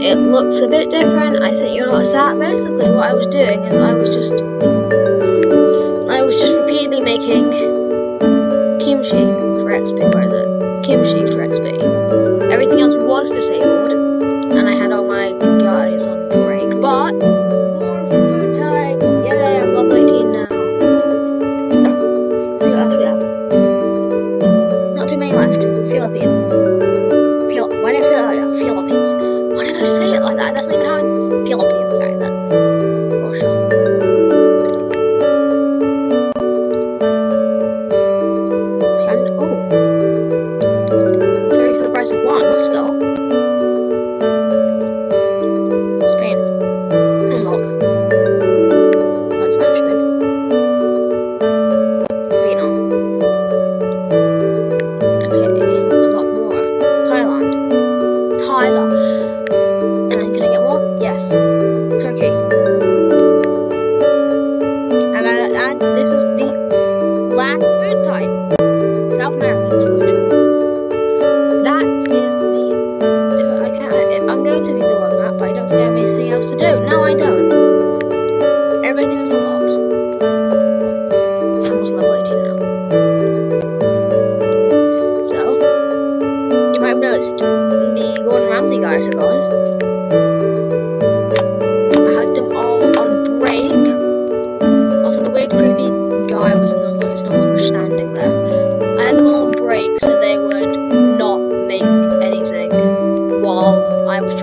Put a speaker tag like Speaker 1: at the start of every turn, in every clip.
Speaker 1: it looks a bit different. I think you'll notice that. Basically, what I was doing is I was just, I was just repeatedly making kimchi for XP, or is? Kimchi for XP. Everything else was disabled,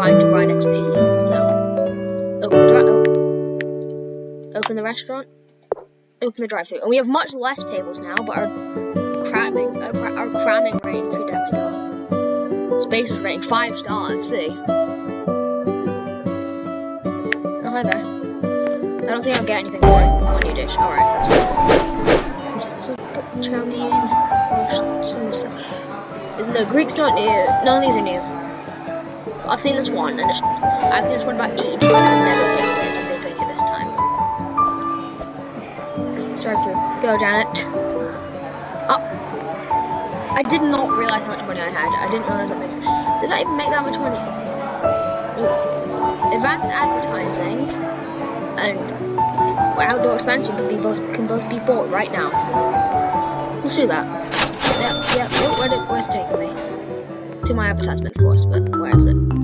Speaker 1: trying to grind XP. So, open the, oh. open the restaurant, open the drive-thru. And we have much less tables now, but our cramming, our, cra- our cramming rate could definitely go up. Space is rating five stars. See. Oh hi there. I don't think I'll get anything for one new dish. Alright, that's fine. Chow mein. Some stuff. The Greek's not new. None of these are new. I've seen this one, and I've seen this one about eight, but I've never picked this, and they picked it this time. Drive through. Go, Janet. Oh. I did not realize how much money I had. I didn't realize that makes. Did I even make that much money? Ooh. Advanced advertising and outdoor expansion can be both can both be bought right now. Let's do that. Yep, yep. Where did, where's taking me? To my advertisement, of course, but where is it?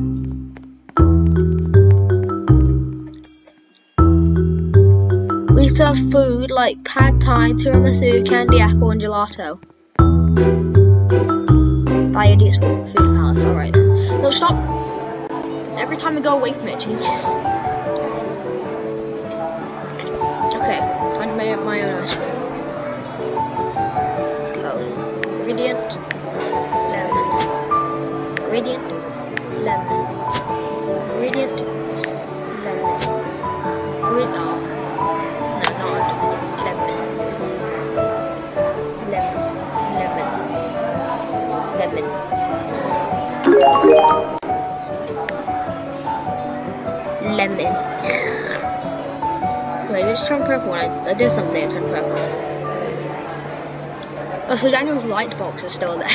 Speaker 1: Serve food like pad thai, tiramisu, candy apple, and gelato. A decent food palace, alright. No, stop! Every time I go away from it, it changes. Okay, to make my own ice cream. Just turned purple I, I did something, it turned purple. Oh, so Daniel's light box is still there.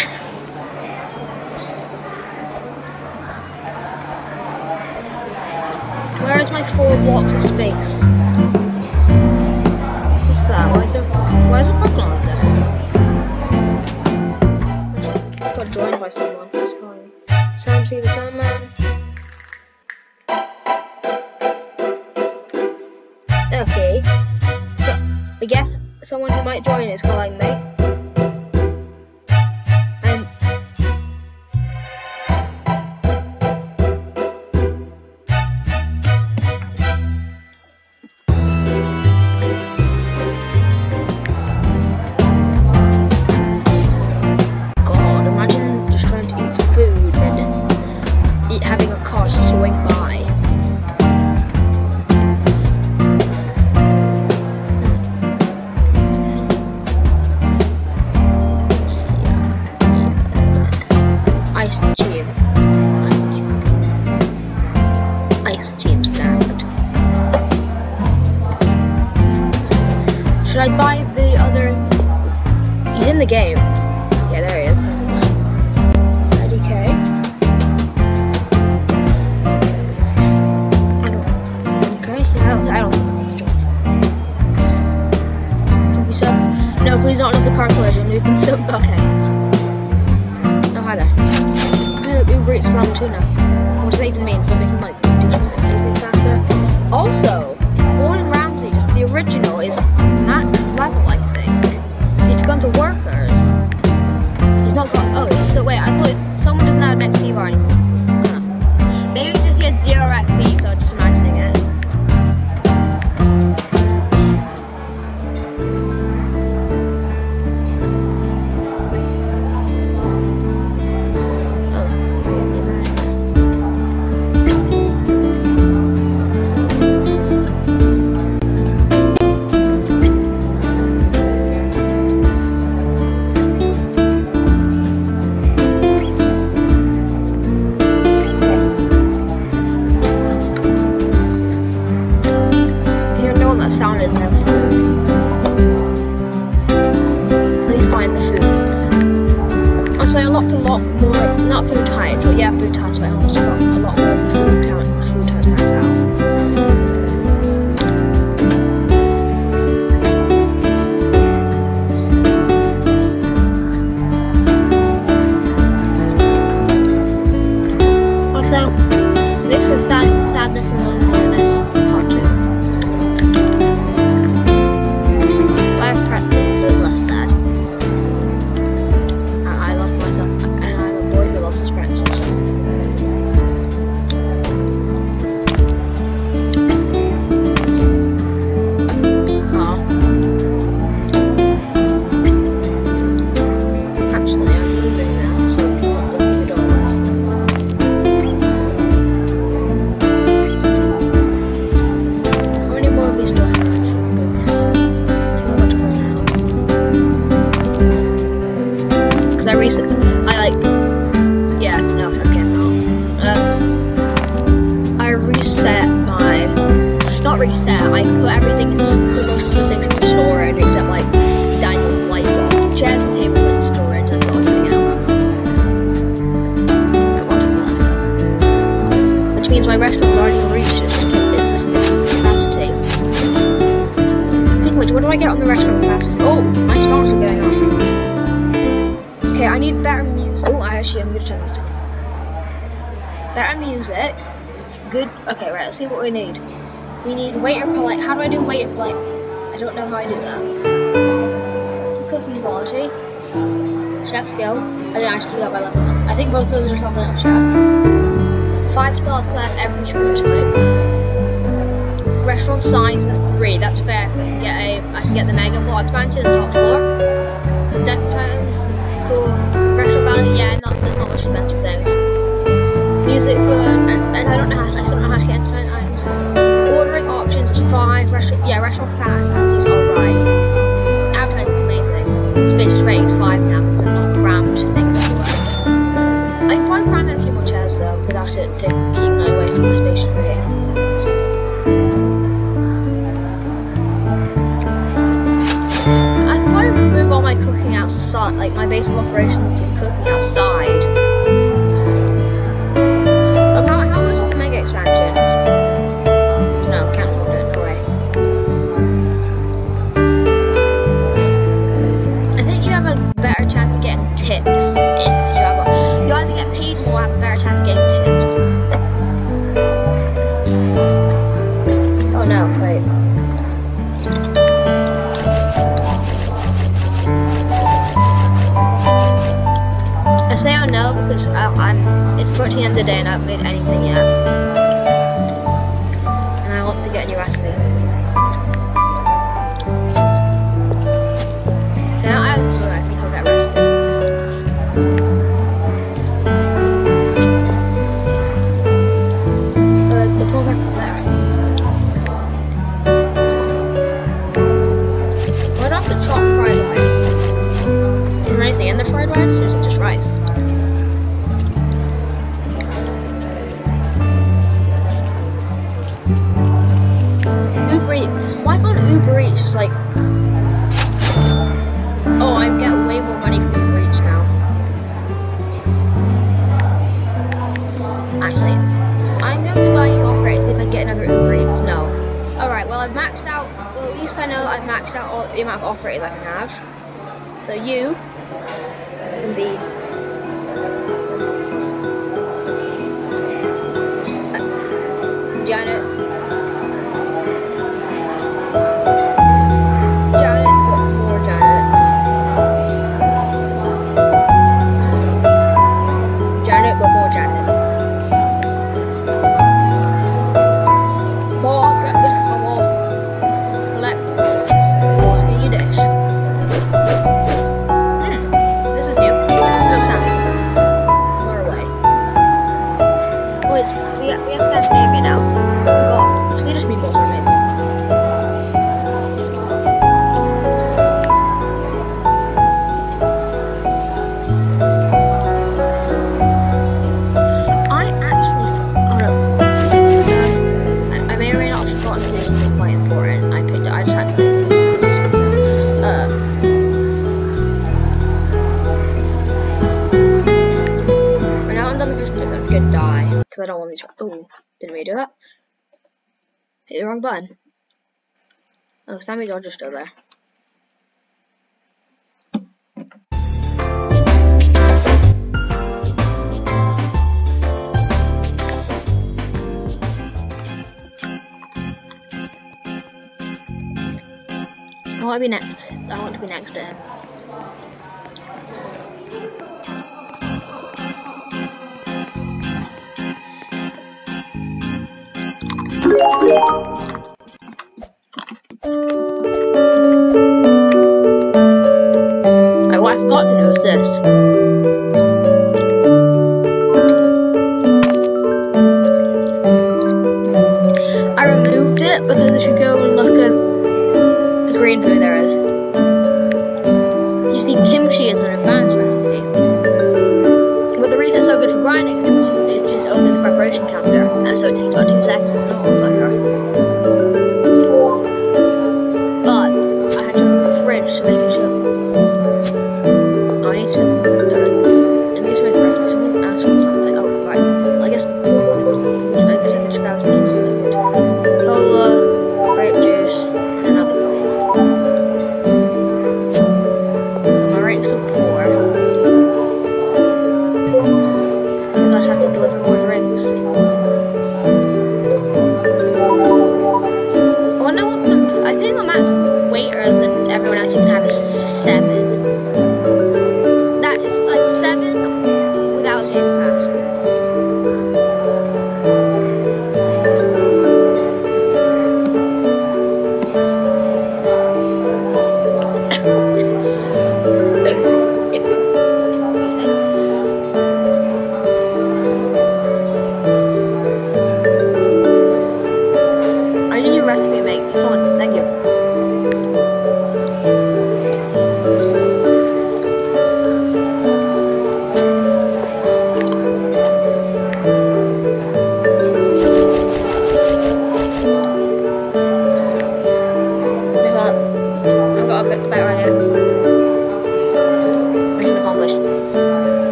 Speaker 1: Where is my four blocks of space? Someone who might join is calling me. I like, yeah, no, okay, no. Um, I reset my, not reset, I put everything into, most of the things into storage except like Daniel's light bulb. Chairs and tables in storage and not else. Which means my restaurant's already reached its, capacity. Which, what do I get on the restaurant capacity? Oh, my stars are going up. Okay, I need better music. Oh, I actually am good at music. Better music. It's good. Okay, right, let's see what we need. We need waiter polite. How do I do waiter politeness? I don't know how I do that. Cooking quality. Chef skill. I didn't actually do that by level. I think both those are something else, chef. Five stars have every type. Restaurant size of three. That's fair. I can get a. I can get the mega floor expansion, the top floor. I. I still don't know how to items. Ordering options is five. Restaurant. Yeah, restaurant capacity is alright. Advertising is amazing. Spacious ratings five now because I'm not crammed things everywhere. I can probably cram in a few more chairs though without it taking eating away from my spacious rating. I'd probably remove all my cooking outside, like my base of operations and cooking outside. the amount of operators I can have. So you can be Janet Hit the wrong button. Oh, Sammy, all just over there. I want to be next. I want to be next to him.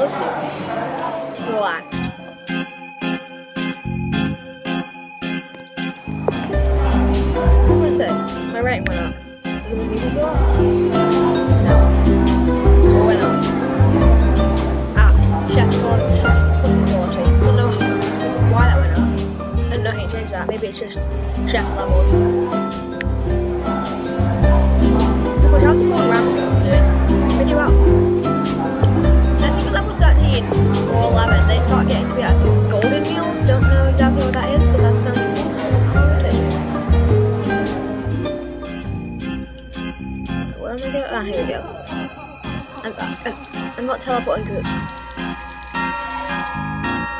Speaker 1: você voar. What was that? My rank went up. You want me to go up? No. It went up. Ah, chef one, chef. Don't know why that went up. And nothing changed that. Maybe it's just chef levels. What else the around doing? Pretty well. 13 or 11, they start getting to be golden meals. Don't know exactly what that is, but that sounds good. Where am I going? Ah, here we go. I'm, I'm, I'm not teleporting because it's.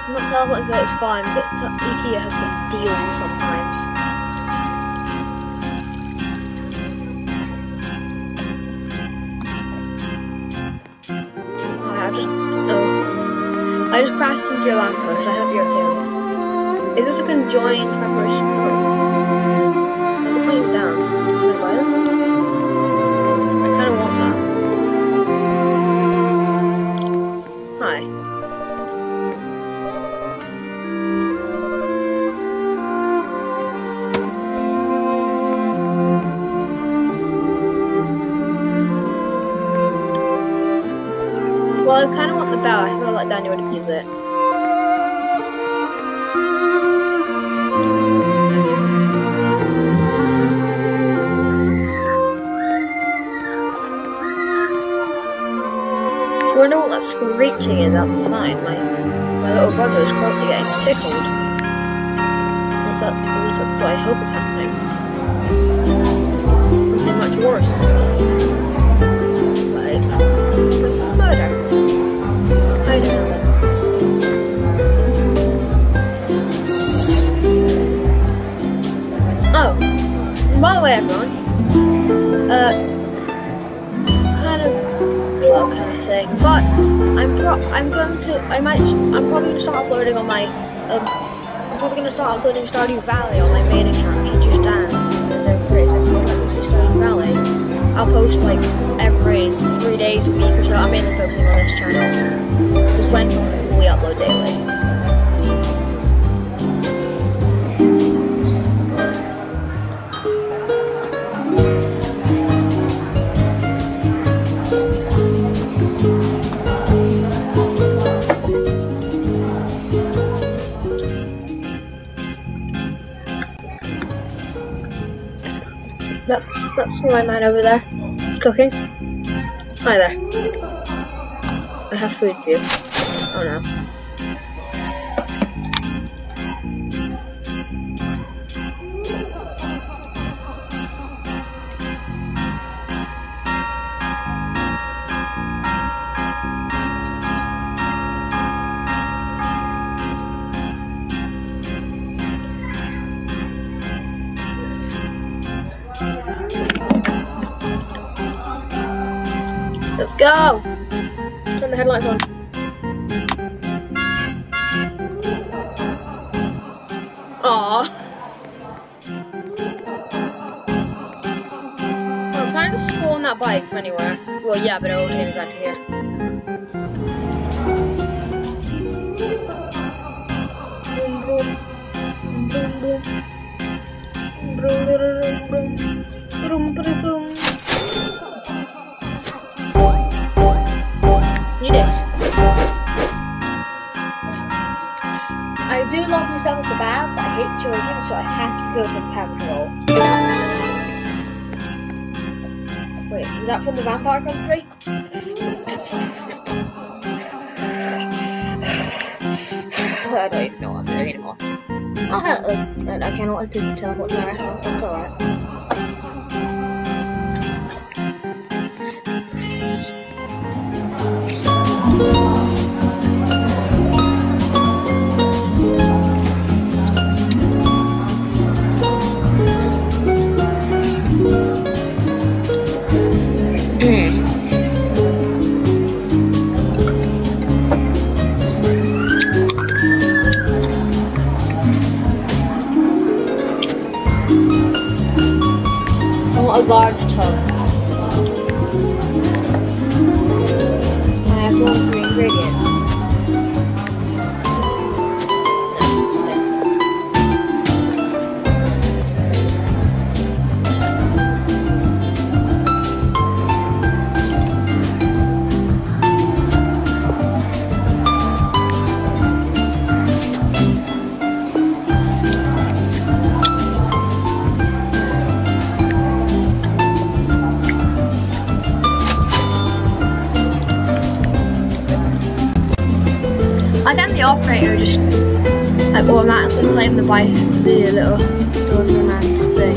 Speaker 1: I'm not teleporting because it's fine, but Ikea has to deal sometimes. I just crashed into your lamppost. I hope you're okay with it. Is this a conjoined preparation? That screeching is outside. My my little brother is currently getting tickled. At least, that, at least that's what I hope is happening. Something much worse. Like murder. I don't know. Oh, by the way, everyone. Uh, kind of vlog kind of thing, but I'm pro I'm going to I might I'm probably gonna start uploading on my um I'm probably gonna start uploading Stardew Valley on my main account. Future Stan. Since I'm free, so if you would like to see Stardew Valley, I'll post like every three days a week or so. I'm mainly focusing on this channel because when possible we upload daily. That's my man over there. Cooking. Hi there. I have food for you. Oh no. Go! Turn the headlights on. Aww. Oh, can I just spawn that bike from anywhere? Well, yeah, but it'll take me back to here. Boom, boom. Boom, boom. Boom, boom, boom, boom. So I have to go the camera. Wait, is that from the Vampire Country? I don't even know what I'm doing anymore. Oh, hello. I, I cannot want to teleport to my restaurant. That's alright. The operator just like automatically claim the bike the little delivery man's thing.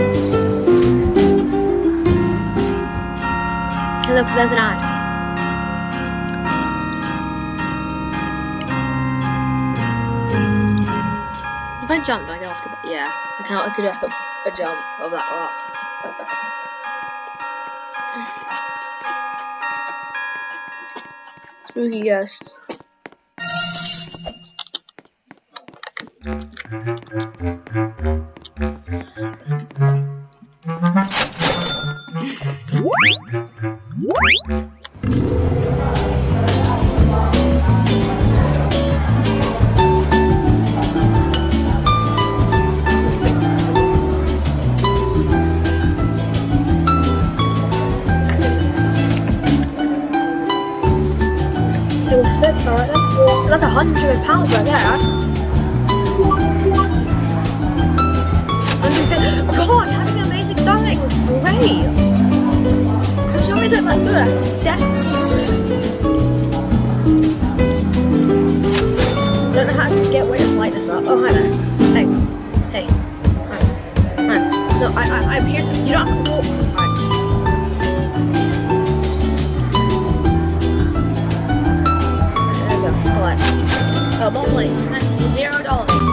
Speaker 1: look, there's an ad. If I jump, I go off the. Yeah, I cannot do like a, a jump of that rock. Spooky ghosts. That's a hundred pounds right there. God, having an amazing stomach was great. I sure it looked that good. Don't know how to get way to light this up. Oh, hi there. Hey, hey, hi, hi. No, I, I, I'm here to. You don't Collect. Oh. Thanks. Zero dollars.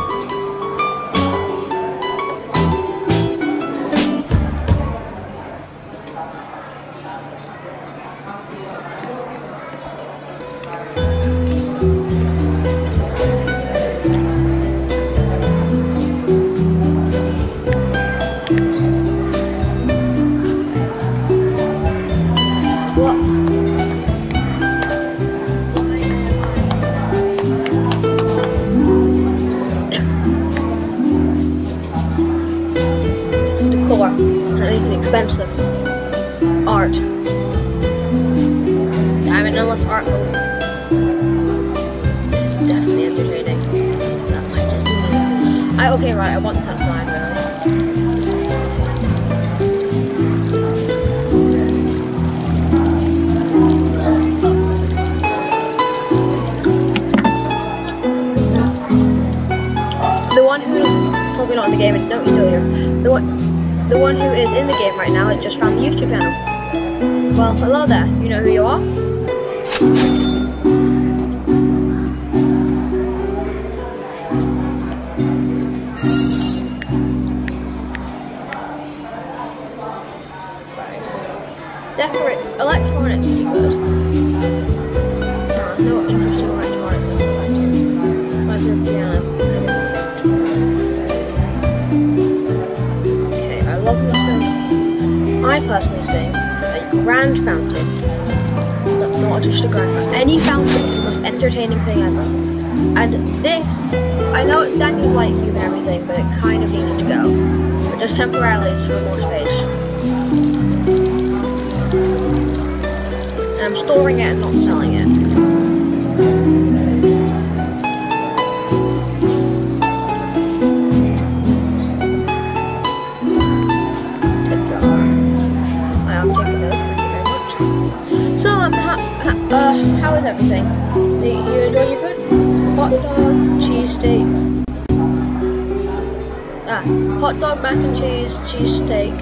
Speaker 1: The one who is in the game right now has just found the YouTube channel. Well, hello there. You know who you are? Decorate electronics if you could. Stuff. I personally think a grand fountain, not, not just a grand fountain, any fountain is the most entertaining thing ever. And this, I know it's Daniel's like you and everything, but it kind of needs to go. But just temporarily, it's for more space. And I'm storing it and not selling it. Dog, mac and cheese, cheese steak.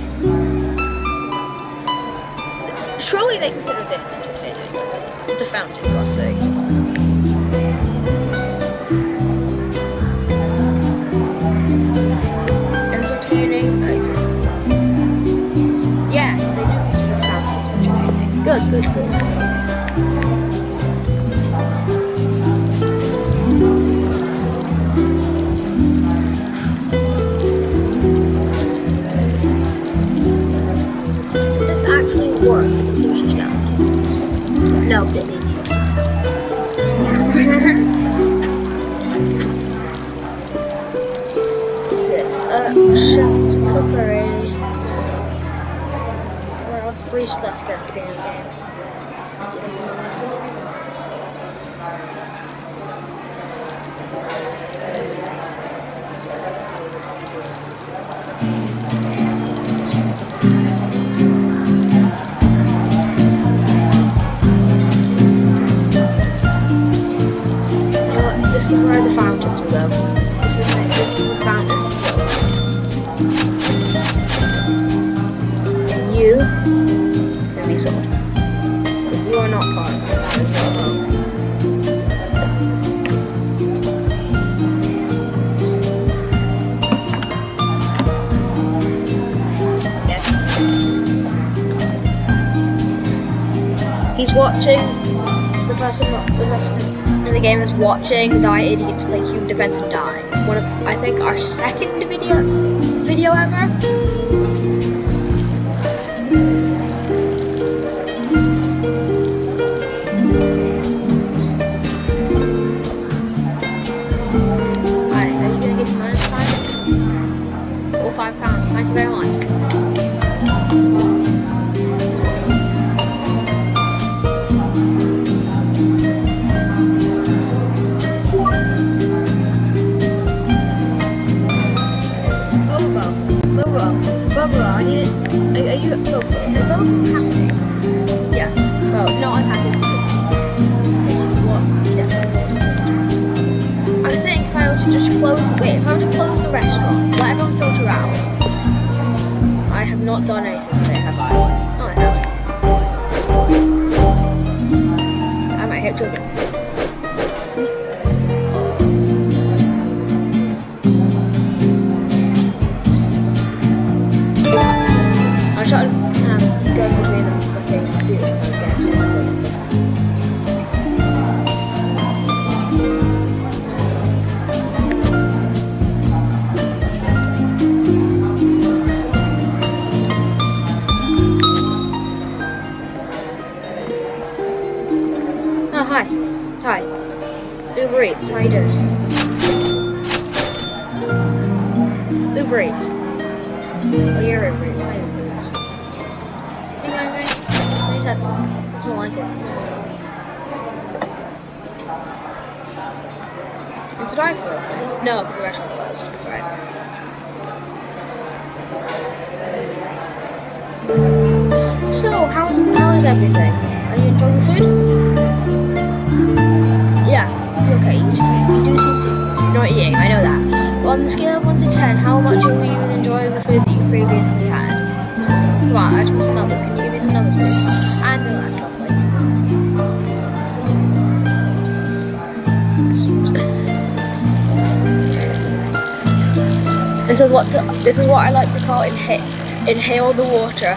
Speaker 1: Surely they consider this entertaining. It's a fountain, for God's sake. Entertaining items. Yes, they do consider fountains entertaining. Good, good, good. No, they didn't. this? Uh, shells, cookery. Free stuff get to the go. This is the, this is the. And you can be sold. you are not part of is not He's watching. Person, the person in the game is watching thy idiots play human defense and die. One of, I think, our second video, video ever. Alright, are you gonna minus five? Or five pounds? Thank you very much. Just close, wait, if I were to close the restaurant, let everyone filter out. I have not done anything today, have I? Oh, I have. I might hit children. What is that? That's more like it. It's a drive-thru. No, but the restaurant closed. Right. So, how's how is everything? Are you enjoying the food? Yeah. Okay. You, you do seem to not eating. I know that. But on the scale of one to ten, how much are you enjoying the food that you previously had? Come on, I some numbers. Can you please? And. This is what to, this is what I like to call inha- inhale the water.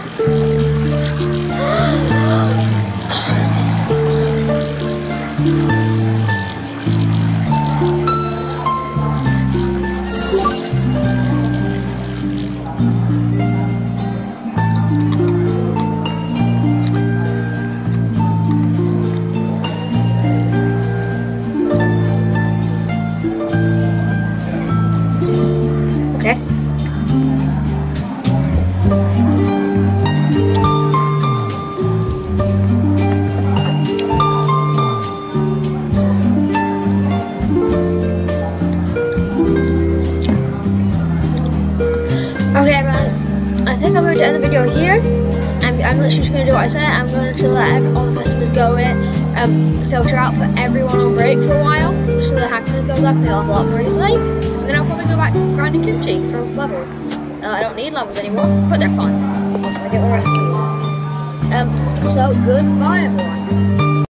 Speaker 1: Levels anymore, but they're fun.